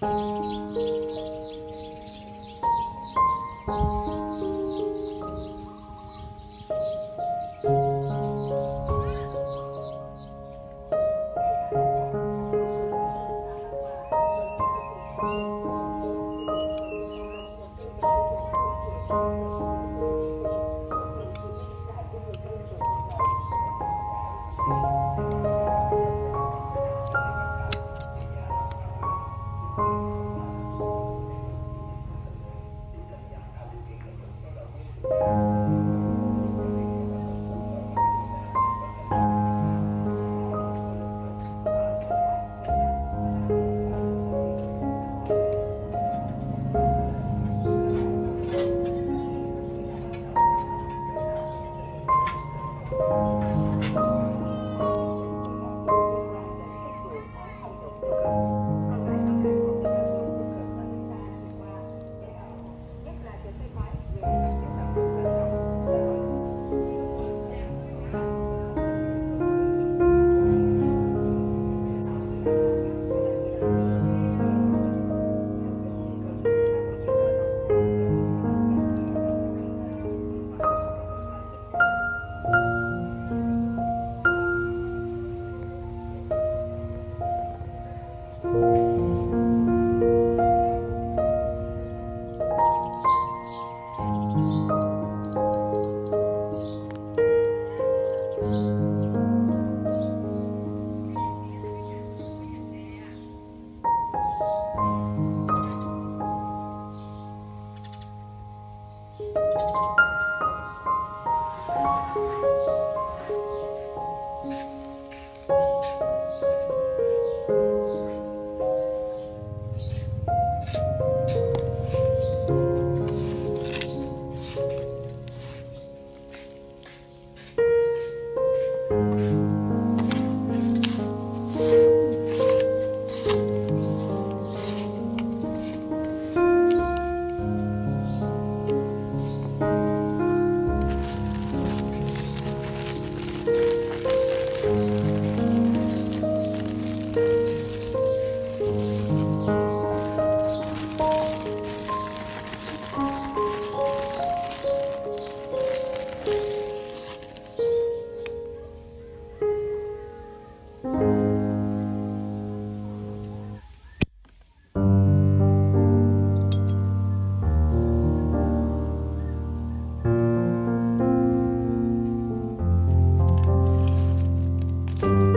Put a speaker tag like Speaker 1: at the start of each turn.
Speaker 1: Música Bye.